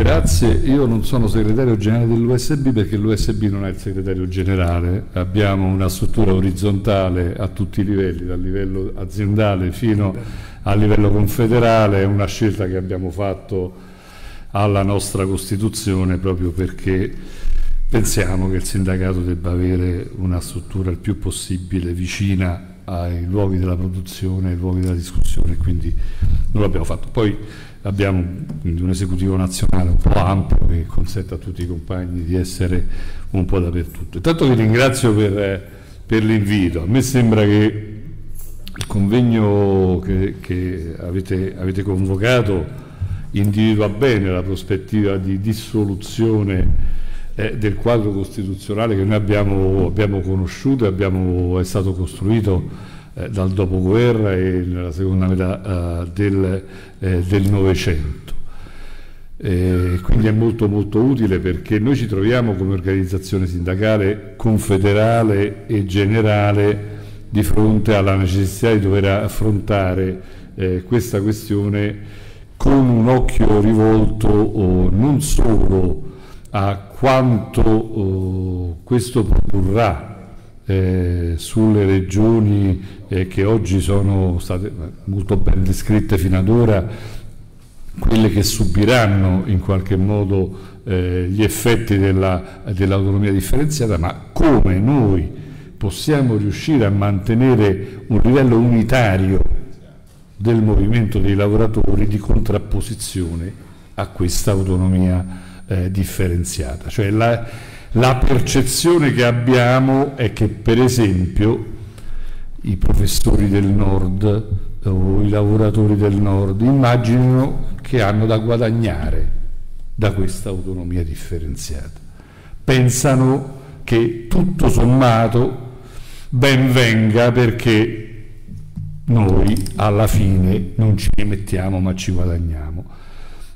Grazie, io non sono segretario generale dell'USB perché l'USB non è il segretario generale, abbiamo una struttura orizzontale a tutti i livelli, dal livello aziendale fino a livello confederale, è una scelta che abbiamo fatto alla nostra Costituzione proprio perché pensiamo che il sindacato debba avere una struttura il più possibile vicina ai luoghi della produzione, ai luoghi della discussione, quindi non l'abbiamo fatto. Poi abbiamo un esecutivo nazionale un po' ampio che consente a tutti i compagni di essere un po' dappertutto. Intanto vi ringrazio per, per l'invito. A me sembra che il convegno che, che avete, avete convocato individua bene la prospettiva di dissoluzione eh, del quadro costituzionale che noi abbiamo, abbiamo conosciuto e abbiamo, è stato costruito eh, dal dopoguerra e nella seconda metà eh, del, eh, Novecento. quindi è molto molto utile perché noi ci troviamo come organizzazione sindacale confederale e generale di fronte alla necessità di dover affrontare eh, questa questione con un occhio rivolto oh, non solo a quanto oh, questo produrrà eh, sulle regioni eh, che oggi sono state molto ben descritte fino ad ora, quelle che subiranno in qualche modo eh, gli effetti dell'autonomia dell differenziata, ma come noi possiamo riuscire a mantenere un livello unitario del movimento dei lavoratori di contrapposizione a questa autonomia eh, differenziata. Cioè la, la percezione che abbiamo è che per esempio i professori del nord o i lavoratori del nord immaginano che hanno da guadagnare da questa autonomia differenziata. Pensano che tutto sommato ben venga perché noi alla fine non ci rimettiamo ma ci guadagniamo.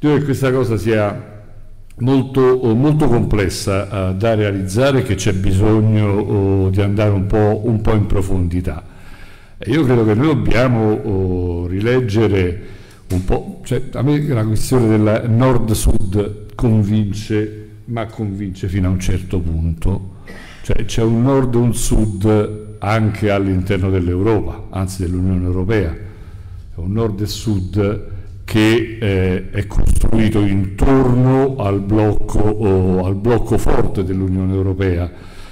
Io che questa cosa sia molto, molto complessa uh, da realizzare che c'è bisogno uh, di andare un po', un po', in profondità. Io credo che noi dobbiamo uh, rileggere un po', cioè, a me la questione del nord-sud convince, ma convince fino a un certo punto. Cioè, c'è un nord e un sud anche all'interno dell'Europa, anzi dell'Unione Europea. Un nord e sud che eh, è costruito intorno al blocco, oh, al blocco forte dell'Unione Europea.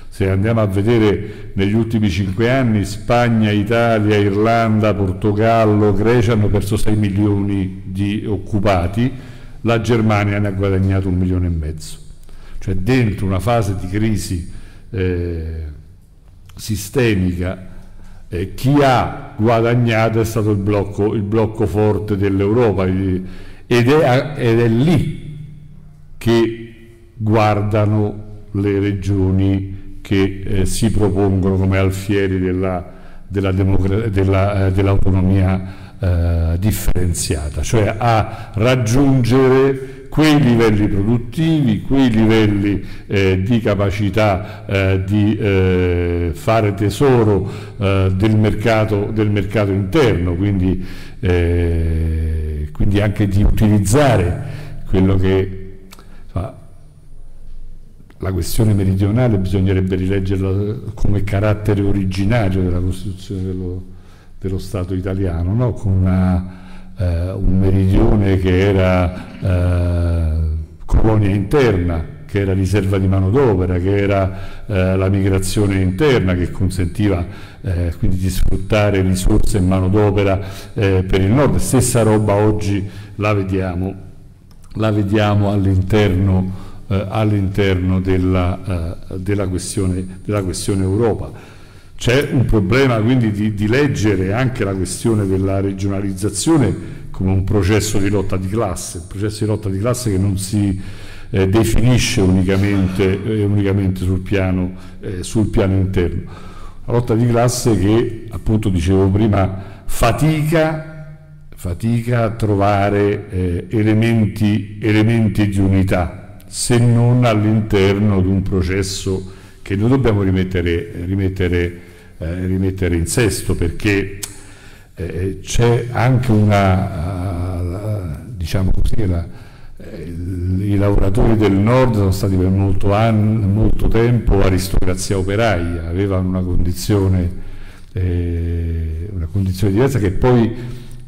Se andiamo a vedere negli ultimi cinque anni Spagna, Italia, Irlanda, Portogallo, Grecia hanno perso 6 milioni di occupati, la Germania ne ha guadagnato un milione e mezzo. Cioè dentro una fase di crisi eh, sistemica eh, chi ha guadagnato è stato il blocco, il blocco forte dell'Europa. Ed è, ed è lì che guardano le regioni che eh, si propongono come alfieri della, della della, eh, dell'autonomia eh, differenziata, cioè a raggiungere quei livelli produttivi, quei livelli eh, di capacità eh, di eh, fare tesoro eh, del mercato, del, mercato, interno, quindi, eh, quindi, anche di utilizzare quello che fa, la questione meridionale bisognerebbe rileggerla come carattere originario della Costituzione dello, dello Stato italiano, no? con una eh, un meridione che era eh, colonia interna, che era riserva di manodopera, che era eh, la migrazione interna che consentiva eh, quindi di sfruttare risorse e manodopera eh, per il nord. Stessa roba oggi la vediamo, vediamo all'interno, eh, all'interno della, della, questione, della questione Europa. C'è un problema quindi di, di, leggere anche la questione della regionalizzazione come un processo di lotta di classe, un processo di lotta di classe che non si eh, definisce unicamente, eh, unicamente sul, piano, eh, sul, piano, interno. La lotta di classe che, appunto dicevo prima, fatica, fatica a trovare eh, elementi, elementi di unità, se non all'interno di un processo che noi dobbiamo rimettere, rimettere eh, rimettere in sesto perché eh, c'è anche una, uh, diciamo così, la, eh, i lavoratori del nord sono stati per molto, anni, molto tempo aristocrazia operaia, avevano una condizione, eh, una condizione diversa che poi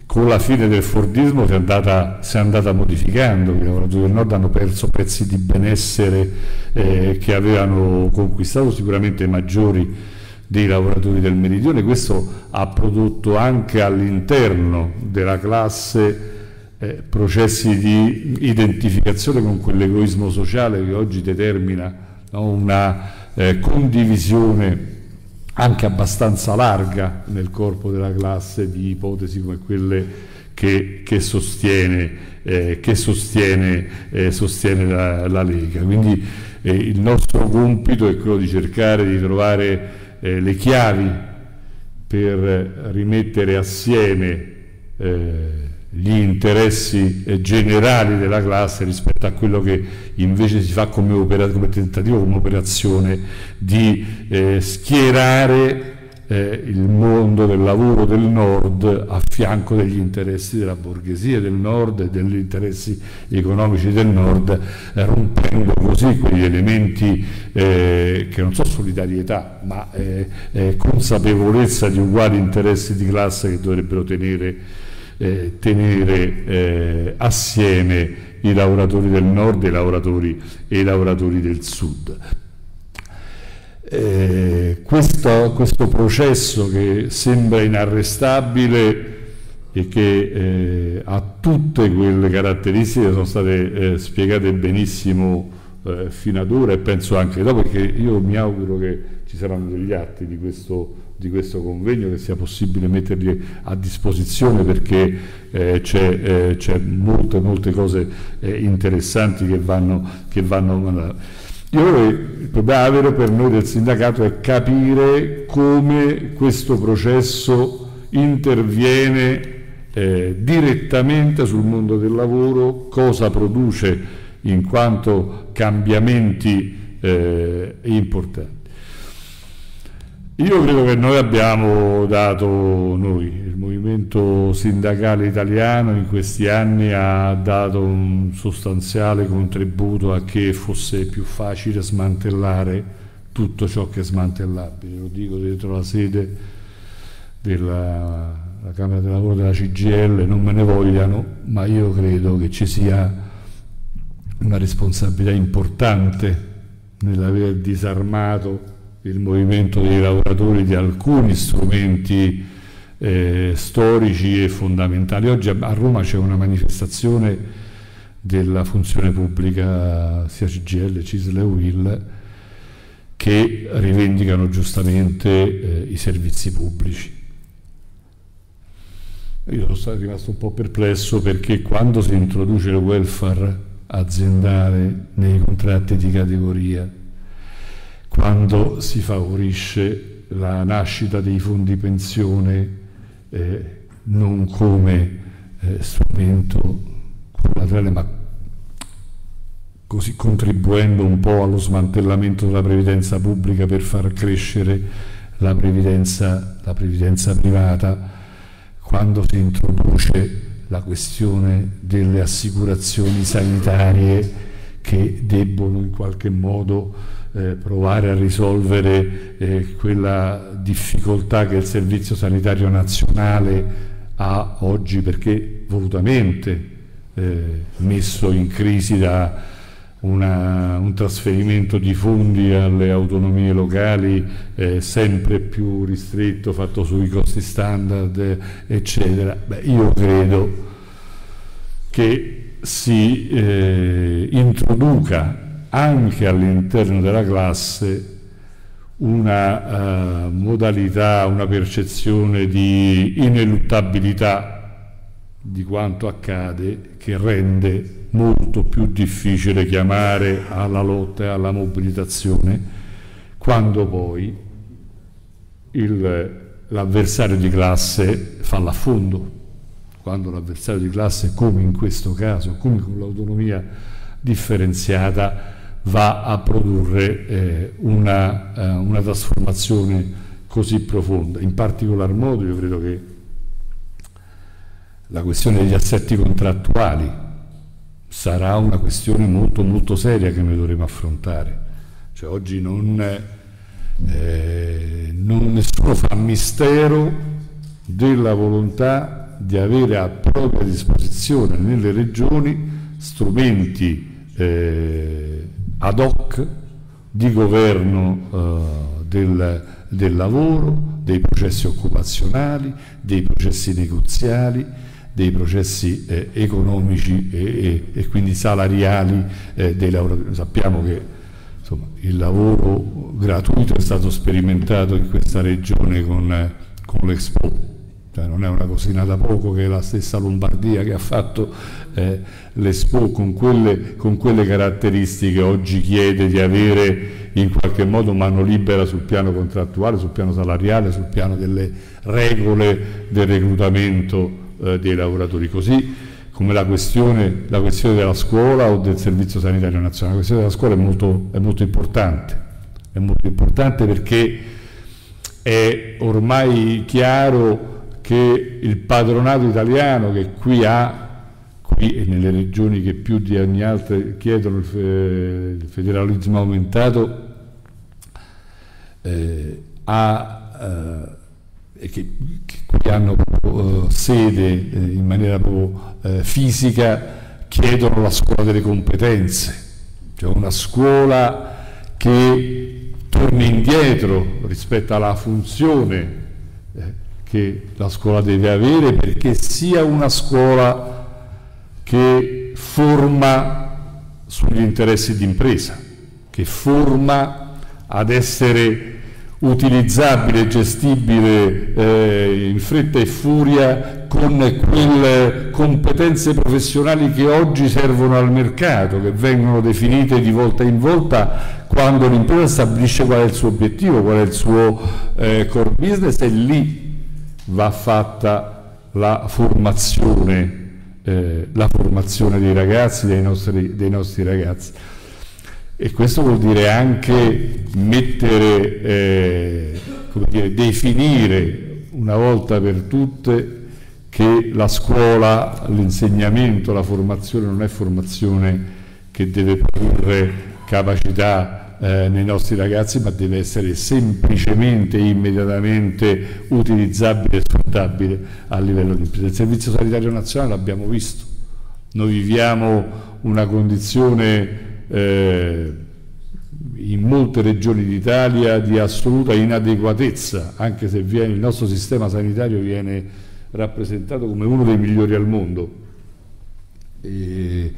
con la fine del Fordismo si è, andata, si è andata modificando, i lavoratori del nord hanno perso pezzi di benessere eh, che avevano conquistato sicuramente maggiori dei lavoratori del meridione, questo ha prodotto anche all'interno della classe eh, processi di identificazione con quell'egoismo sociale che oggi determina no, una eh, condivisione anche abbastanza larga nel corpo della classe di ipotesi come quelle che, che sostiene, eh, che sostiene, eh, sostiene la, la, Lega. Quindi eh, il nostro compito è quello di cercare di trovare eh, le chiavi per rimettere assieme eh, gli interessi eh, generali della classe rispetto a quello che invece si fa come, come tentativo, come operazione di eh, schierare eh, il mondo del lavoro del nord a fianco degli interessi della borghesia del nord e degli interessi economici del nord, eh, rompendo così quegli elementi eh, che non sono solidarietà, ma eh, consapevolezza di uguali interessi di classe che dovrebbero tenere eh, tenere eh, assieme i lavoratori del nord e i lavoratori, e i lavoratori del sud. Eh, questo, questo, processo che sembra inarrestabile e che eh, ha tutte quelle caratteristiche che sono state eh, spiegate benissimo eh, fino ad ora e penso anche dopo, perché io mi auguro che ci saranno degli atti di questo di questo convegno che sia possibile metterli a disposizione perché eh, c'è, eh, molte, molte cose eh, interessanti che vanno, che vanno io, il problema vero per noi del sindacato è capire come questo processo interviene eh, direttamente sul mondo del lavoro, cosa produce in quanto cambiamenti eh, importanti. Io credo che noi abbiamo dato, noi, il movimento sindacale italiano in questi anni ha dato un sostanziale contributo a che fosse più facile smantellare tutto ciò che è smantellabile, lo dico dentro la sede della Camera del Lavoro della CGL, non me ne vogliano, ma io credo che ci sia una responsabilità importante nell'aver disarmato il movimento dei lavoratori di alcuni strumenti eh, storici e fondamentali. Oggi a Roma c'è una manifestazione della funzione pubblica sia CGL, CISL e UIL che rivendicano giustamente eh, i servizi pubblici. Io sono stato rimasto un po' perplesso perché quando si introduce il welfare aziendale nei contratti di categoria quando si favorisce la nascita dei fondi pensione eh, non come eh, strumento collaterale ma così contribuendo un po' allo smantellamento della previdenza pubblica per far crescere la previdenza, la previdenza privata, quando si introduce la questione delle assicurazioni sanitarie che debbono in qualche modo eh, provare a risolvere eh, quella difficoltà che il Servizio Sanitario Nazionale ha oggi perché volutamente eh, messo in crisi da una, un trasferimento di fondi alle autonomie locali eh, sempre più ristretto, fatto sui costi standard, eccetera. Beh, io credo che si eh, introduca anche all'interno della classe una uh, modalità, una percezione di ineluttabilità di quanto accade che rende molto più difficile chiamare alla lotta e alla mobilitazione quando poi l'avversario di classe fa l'affondo, quando l'avversario di classe, come in questo caso, come con l'autonomia differenziata, va a produrre eh, una, eh, una, trasformazione così profonda. In particolar modo io credo che la questione degli assetti contrattuali sarà una questione molto molto seria che noi dovremo affrontare. Cioè, oggi non, eh, non nessuno fa mistero della volontà di avere a propria disposizione nelle regioni strumenti eh, ad hoc di governo eh, del, del lavoro, dei processi occupazionali, dei processi negoziali, dei processi eh, economici e, e, e, quindi salariali eh, dei lavoratori. Sappiamo che insomma, il lavoro gratuito è stato sperimentato in questa regione con, con l'Expo, cioè, non è una cosina da poco che è la stessa Lombardia che ha fatto eh, l'Expo con quelle, con quelle caratteristiche oggi chiede di avere in qualche modo mano libera sul piano contrattuale, sul piano salariale, sul piano delle regole del reclutamento eh, dei lavoratori, così come la questione, la questione, della scuola o del servizio sanitario nazionale. La questione della scuola è molto, è molto importante, è molto importante perché è ormai chiaro che il padronato italiano che qui ha, qui e nelle regioni che più di ogni altra chiedono il, federalismo aumentato, eh, ha eh, che, che hanno uh, sede eh, in maniera proprio eh, fisica chiedono la scuola delle competenze, cioè una scuola che torni indietro rispetto alla funzione eh, che la scuola deve avere perché sia una scuola che forma sugli interessi d'impresa, che forma ad essere utilizzabile, gestibile eh, in fretta e furia con quelle competenze professionali che oggi servono al mercato, che vengono definite di volta in volta quando l'impresa stabilisce qual è il suo obiettivo, qual è il suo eh, core business e lì va fatta la formazione, eh, la formazione dei ragazzi, dei nostri, dei nostri ragazzi. E questo vuol dire anche mettere, eh, dire, definire una volta per tutte che la scuola, l'insegnamento, la formazione non è formazione che deve produrre capacità eh, nei nostri ragazzi, ma deve essere semplicemente e immediatamente utilizzabile e sfruttabile a livello di impresa. Il Servizio Sanitario Nazionale l'abbiamo visto, noi viviamo una condizione eh, in molte regioni d'Italia di assoluta inadeguatezza, anche se viene, il nostro sistema sanitario viene rappresentato come uno dei migliori al mondo. E,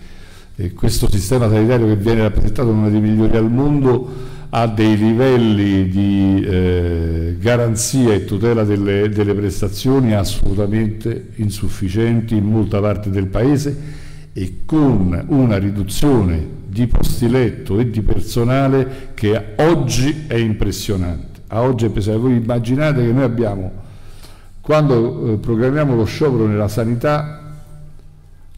e questo sistema sanitario che viene rappresentato come uno dei migliori al mondo ha dei livelli di eh, garanzia e tutela delle, delle prestazioni assolutamente insufficienti in molta parte del Paese e con una riduzione di posti letto e di personale che oggi è impressionante. A oggi è impressionante. Voi immaginate che noi abbiamo, quando eh, programmiamo lo sciopero nella sanità,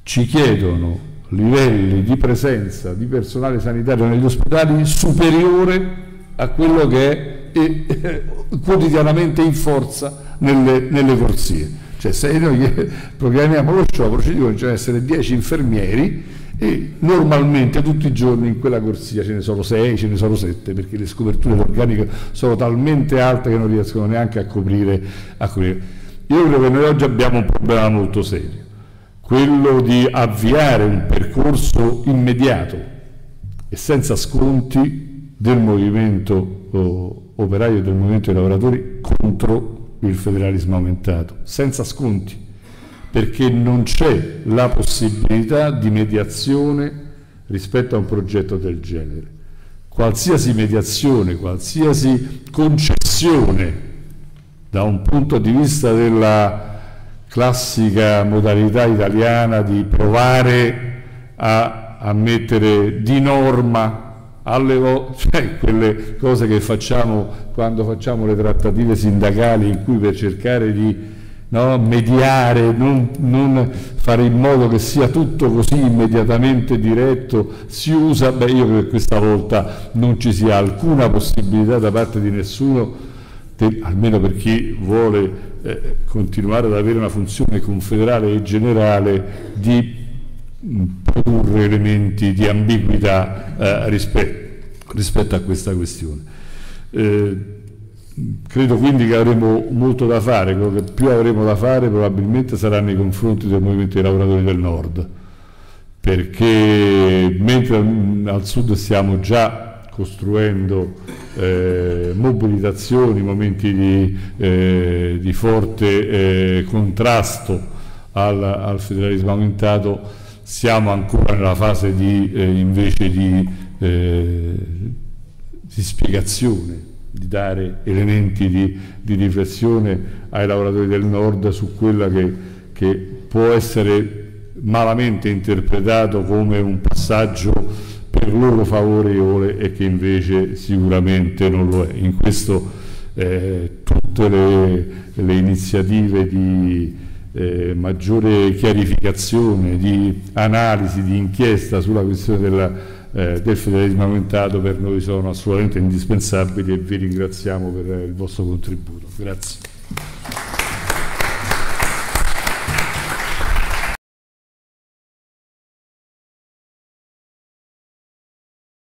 ci chiedono livelli di presenza di personale sanitario negli ospedali superiore a quello che è eh, quotidianamente in forza nelle, nelle corsie. Cioè se noi programmiamo lo sciopero ci dicono che ci devono essere 10 infermieri e normalmente tutti i giorni in quella corsia ce ne sono 6, ce ne sono 7 perché le scoperture organiche sono talmente alte che non riescono neanche a coprire, a coprire. Io credo che noi oggi abbiamo un problema molto serio, quello di avviare un percorso immediato e senza sconti del movimento oh, operaio e del movimento dei lavoratori contro il federalismo aumentato, senza sconti perché non c'è la possibilità di mediazione rispetto a un progetto del genere. Qualsiasi mediazione, qualsiasi concessione da un punto di vista della classica modalità italiana di provare a, a mettere di norma alle cioè quelle cose che facciamo quando facciamo le trattative sindacali in cui per cercare di no? mediare, non, non, fare in modo che sia tutto così immediatamente diretto, si usa, beh io credo che questa volta non ci sia alcuna possibilità da parte di nessuno, almeno per chi vuole eh, continuare ad avere una funzione confederale e generale, di produrre elementi di ambiguità eh, rispetto, rispetto, a questa questione. Eh, credo quindi che avremo molto da fare, quello che più avremo da fare probabilmente sarà nei confronti del movimento dei lavoratori del nord, perché mentre al sud stiamo già costruendo eh, mobilitazioni, momenti di, eh, di forte eh, contrasto al, al federalismo aumentato, siamo ancora nella fase di, eh, invece di, eh, di, spiegazione, di dare elementi di, di, riflessione ai lavoratori del nord su quella che, che può essere malamente interpretato come un passaggio per loro favorevole e che invece sicuramente non lo è. In questo eh, tutte le, le iniziative di eh, maggiore chiarificazione, di analisi, di inchiesta sulla questione della, eh, del federalismo aumentato per noi sono assolutamente indispensabili e vi ringraziamo per il vostro contributo. Grazie.